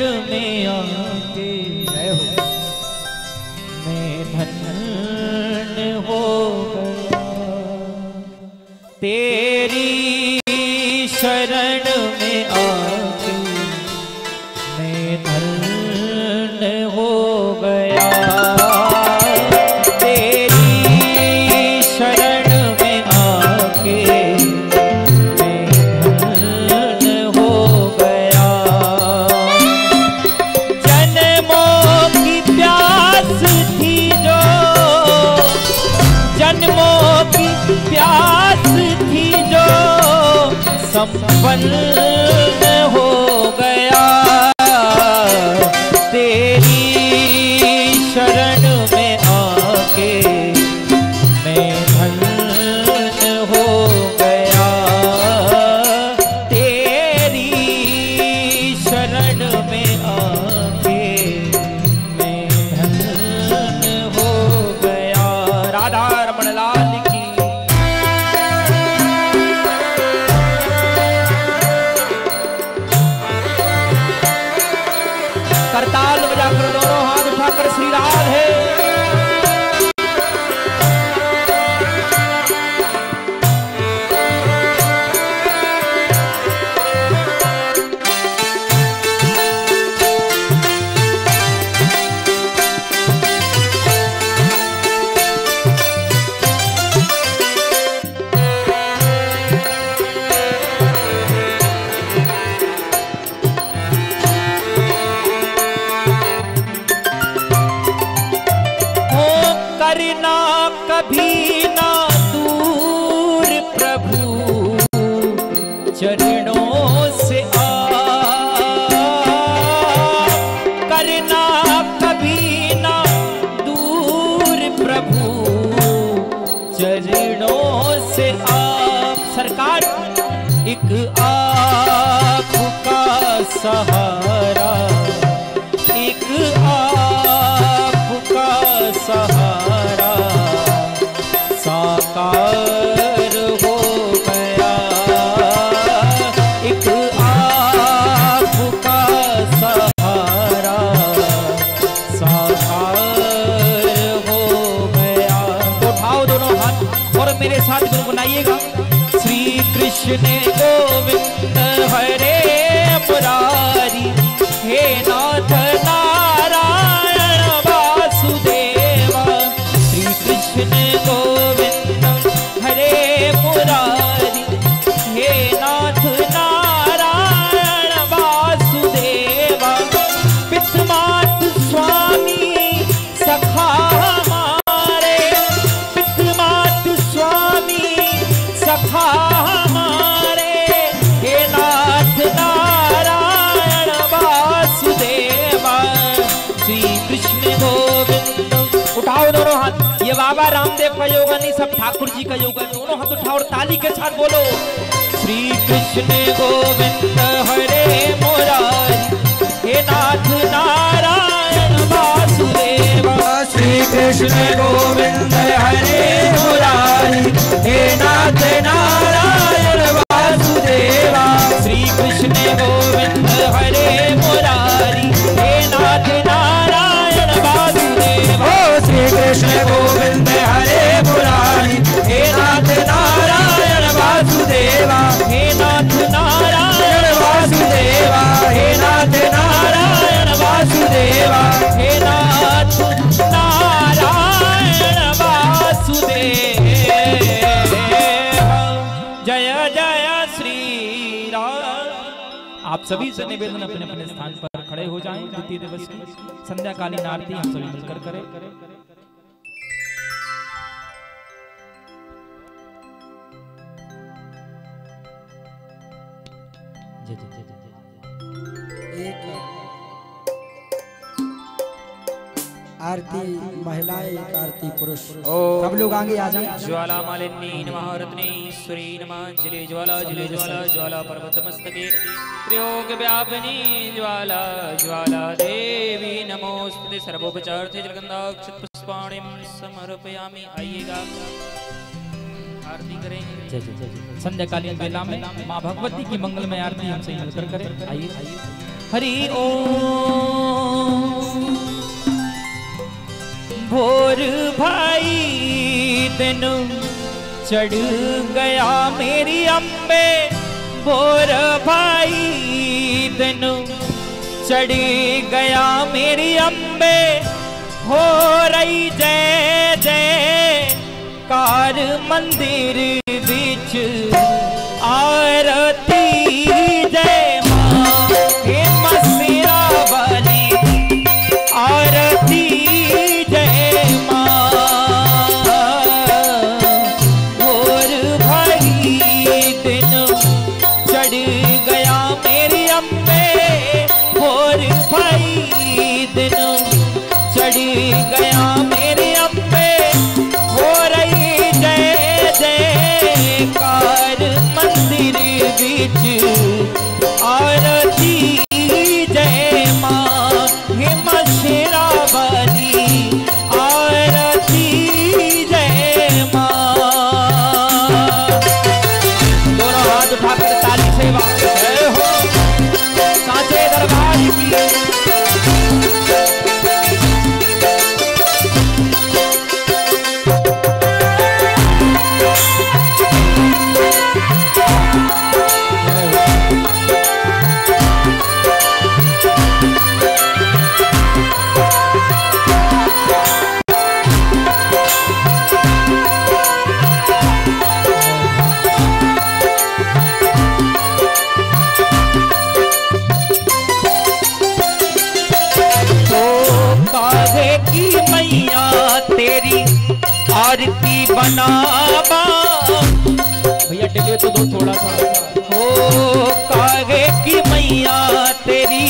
में जन्मों प्यास थी जो संपन्न हो करना कभी ना दूर प्रभु। चरणों से आ। करना कभी ना दूर प्रभु। चरणों से आप सरकार, एक आपका सहारा। मेरे साथ बनाइएगा श्री कृष्ण गोविंद हरे मुरारी हे नाथ नारायण वासुदेवा। श्री कृष्ण गोविंद ये बाबा रामदेव का योगा नहीं, सब ठाकुर जी का योगा है। दोनों हाथ उठाओ और ताली के साथ बोलो। श्री कृष्ण गोविंद, हरे मुरारी। हे नाथ नारायण वासुदेवा। श्री कृष्ण गोविंद। सभी से निवेदन अपने अपने स्थान पर खड़े हो जाएँ। द्वितीय दिवस की संध्याकालीन आरती हम सभी मिलकर करें। आरती महिलाएँ आरती पुरुष। सब लोग आगे आ जाएँ ज्वाला मालिनी नमः रत्नेश्वरी नमः जले ज्वाला जले ज्वाला ज्वाला पर्वतमस्तके। त्रियोग व्यापिनी ज्वाला ज्वाला देवी नमोस्तुते सर्वोपचार्थे जलगंधाक्षत पुष्पाणिम समर्पयामि। आइएगा। आरती करेंगे जय जय जय जय। संध्याकालीन बेला में माँ भगवती की मंगल मंगलमय आरती हम सही मिलकर करें। आइए आइए। हरि ओम। भोर भाई दिन चढ़ गया मेरी अम्बे भोर भाई दिन चढ़ गया मेरी अम्बे हो रही जय जय, कार मंदिर बिच। बनावा। भैया डिले तो दो थोड़ा सा। हो काहे की मैया तेरी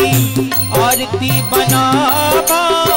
आरती बनावा।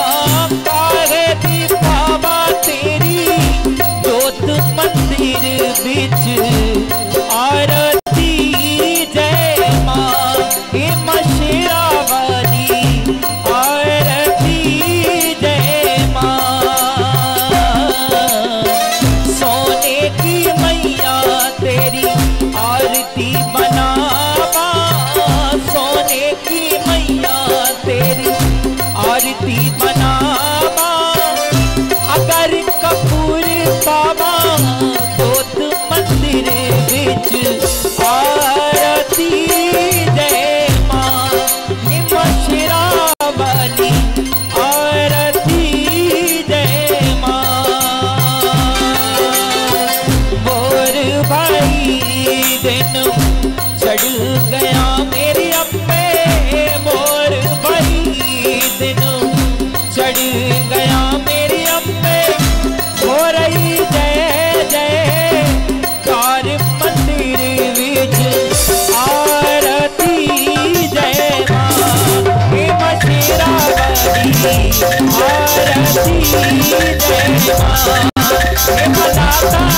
गया मेरी अम्बे हो रही जय जय। कार मंदिर बीच आरती जय माँ। मशीरा आरती जय माँ।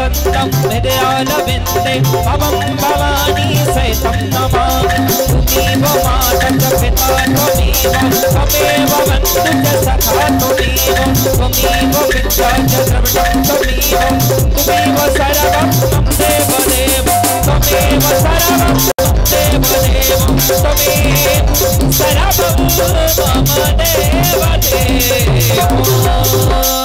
वसंतम हृदयालविन्दे भवं भवानी सहितं नमामि तुमेव माता पिता त्वमेव त्वमेव बन्धु च सखा त्वमेव त्वमेव च त्वमेव त्वमेव सर्वं त्वमेव सर्वं त्वमेव सर्वं मम